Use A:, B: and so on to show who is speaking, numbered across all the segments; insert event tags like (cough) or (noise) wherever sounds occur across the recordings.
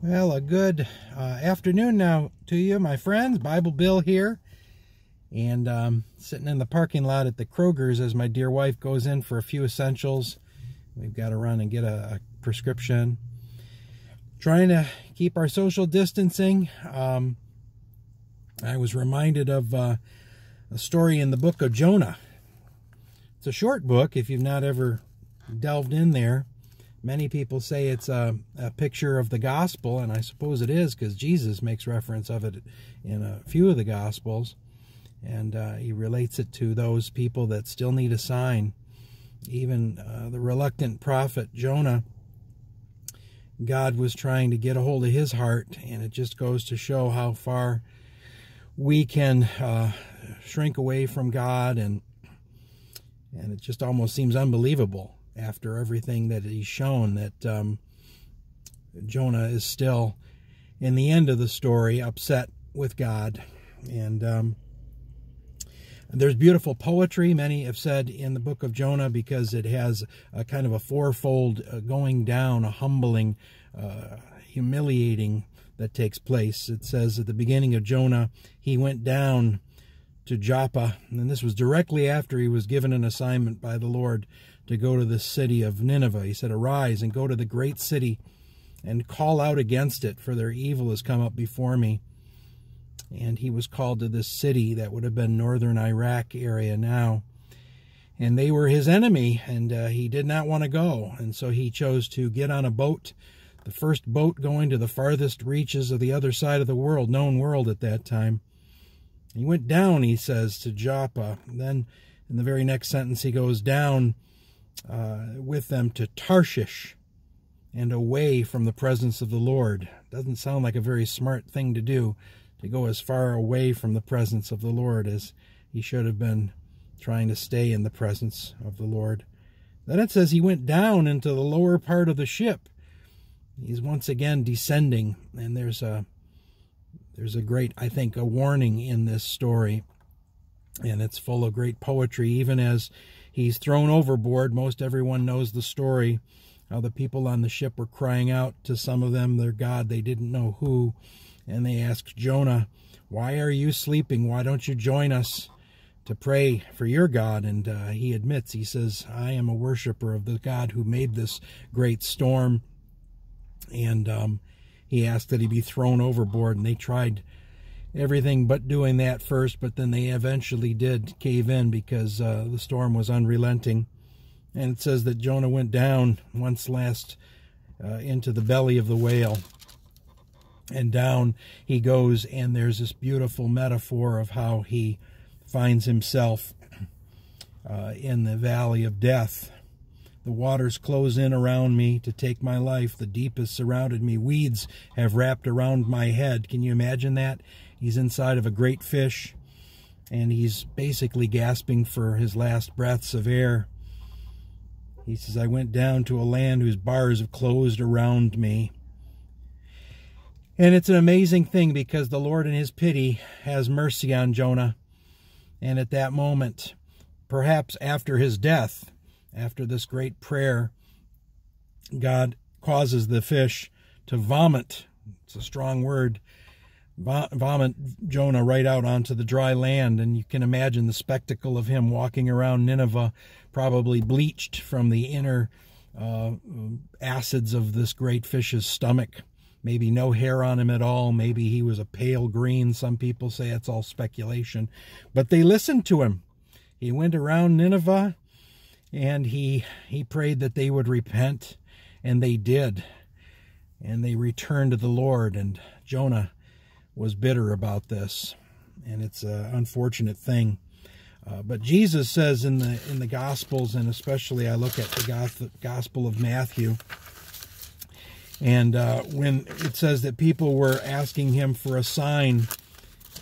A: Well, a good uh, afternoon now to you, my friends. Bible Bill here. And um, sitting in the parking lot at the Kroger's as my dear wife goes in for a few essentials. We've got to run and get a, a prescription. Trying to keep our social distancing. Um, I was reminded of uh, a story in the book of Jonah. It's a short book if you've not ever delved in there. Many people say it's a, a picture of the gospel, and I suppose it is because Jesus makes reference of it in a few of the gospels. And uh, he relates it to those people that still need a sign. Even uh, the reluctant prophet Jonah, God was trying to get a hold of his heart, and it just goes to show how far we can uh, shrink away from God, and and it just almost seems unbelievable after everything that he's shown that um, Jonah is still, in the end of the story, upset with God. And um, there's beautiful poetry, many have said, in the book of Jonah because it has a kind of a fourfold uh, going down, a humbling, uh, humiliating that takes place. It says at the beginning of Jonah, he went down to Joppa, and this was directly after he was given an assignment by the Lord to go to the city of Nineveh. He said, Arise and go to the great city and call out against it, for their evil has come up before me. And he was called to this city that would have been northern Iraq area now. And they were his enemy, and uh, he did not want to go. And so he chose to get on a boat, the first boat going to the farthest reaches of the other side of the world, known world at that time. He went down, he says, to Joppa. Then in the very next sentence, he goes down uh, with them to Tarshish and away from the presence of the Lord. Doesn't sound like a very smart thing to do, to go as far away from the presence of the Lord as he should have been trying to stay in the presence of the Lord. Then it says he went down into the lower part of the ship. He's once again descending, and there's a there's a great, I think, a warning in this story, and it's full of great poetry, even as He's thrown overboard. Most everyone knows the story. How the people on the ship were crying out to some of them, their God, they didn't know who. And they asked Jonah, Why are you sleeping? Why don't you join us to pray for your God? And uh, he admits, he says, I am a worshiper of the God who made this great storm. And um, he asked that he be thrown overboard. And they tried everything but doing that first, but then they eventually did cave in because uh, the storm was unrelenting. And it says that Jonah went down once last uh, into the belly of the whale. And down he goes, and there's this beautiful metaphor of how he finds himself uh, in the valley of death. The waters close in around me to take my life. The deep has surrounded me. Weeds have wrapped around my head. Can you imagine that? He's inside of a great fish and he's basically gasping for his last breaths of air. He says, I went down to a land whose bars have closed around me. And it's an amazing thing because the Lord in his pity has mercy on Jonah. And at that moment, perhaps after his death, after this great prayer, God causes the fish to vomit. It's a strong word vomit Jonah right out onto the dry land. And you can imagine the spectacle of him walking around Nineveh, probably bleached from the inner uh, acids of this great fish's stomach. Maybe no hair on him at all. Maybe he was a pale green. Some people say it's all speculation. But they listened to him. He went around Nineveh and he, he prayed that they would repent, and they did. And they returned to the Lord. And Jonah was bitter about this, and it's an unfortunate thing. Uh, but Jesus says in the in the Gospels, and especially I look at the Gospel of Matthew, and uh, when it says that people were asking him for a sign,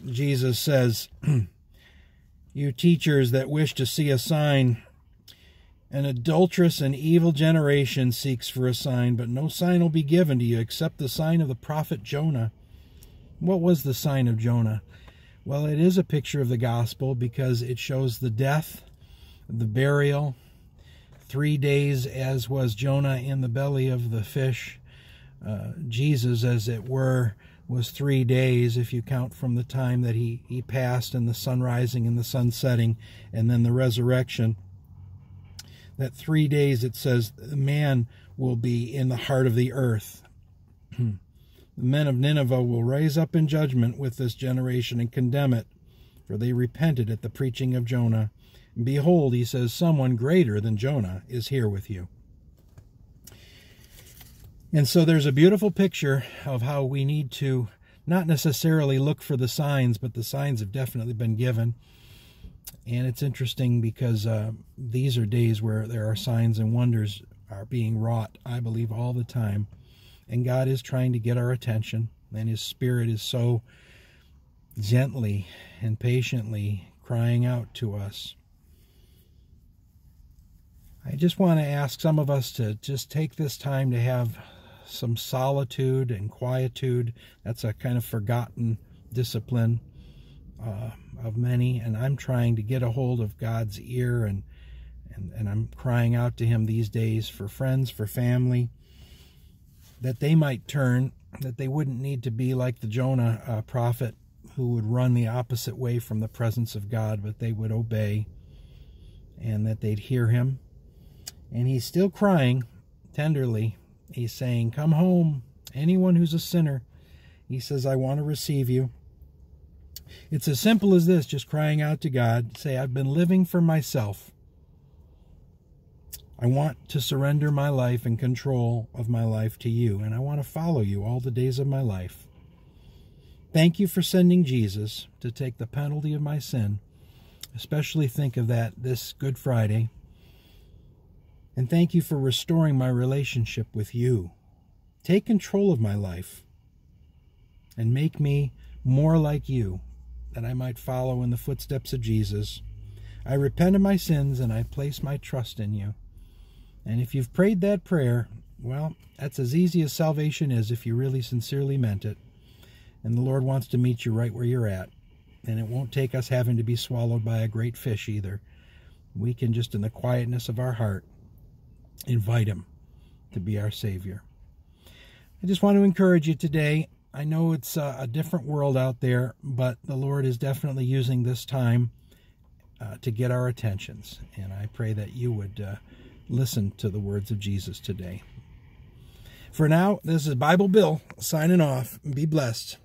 A: Jesus says, (clears throat) "You teachers that wish to see a sign." An adulterous and evil generation seeks for a sign, but no sign will be given to you except the sign of the prophet Jonah. What was the sign of Jonah? Well, it is a picture of the gospel because it shows the death, the burial, three days as was Jonah in the belly of the fish, uh, Jesus, as it were, was three days if you count from the time that he, he passed and the sun rising and the sun setting and then the resurrection. That three days it says the man will be in the heart of the earth. (clears throat) the men of Nineveh will rise up in judgment with this generation and condemn it, for they repented at the preaching of Jonah. Behold, he says, someone greater than Jonah is here with you. And so there's a beautiful picture of how we need to not necessarily look for the signs, but the signs have definitely been given. And it's interesting because uh, these are days where there are signs and wonders are being wrought, I believe, all the time. And God is trying to get our attention, and His Spirit is so gently and patiently crying out to us. I just want to ask some of us to just take this time to have some solitude and quietude. That's a kind of forgotten discipline uh, of many, and I'm trying to get a hold of God's ear, and, and and I'm crying out to Him these days for friends, for family, that they might turn, that they wouldn't need to be like the Jonah uh, prophet who would run the opposite way from the presence of God, but they would obey, and that they'd hear Him. And He's still crying tenderly He's saying, Come home. Anyone who's a sinner, he says, I want to receive you. It's as simple as this just crying out to God. Say, I've been living for myself. I want to surrender my life and control of my life to you, and I want to follow you all the days of my life. Thank you for sending Jesus to take the penalty of my sin. Especially think of that this Good Friday. And thank you for restoring my relationship with you. Take control of my life and make me more like you, that I might follow in the footsteps of Jesus. I repent of my sins and I place my trust in you. And if you've prayed that prayer, well, that's as easy as salvation is if you really sincerely meant it. And the Lord wants to meet you right where you're at. And it won't take us having to be swallowed by a great fish either. We can just, in the quietness of our heart, invite him to be our Savior. I just want to encourage you today. I know it's a, different world out there, but the Lord is definitely using this time uh, to get our attentions. And I pray that you would uh, listen to the words of Jesus today. For now, this is Bible Bill signing off. Be blessed.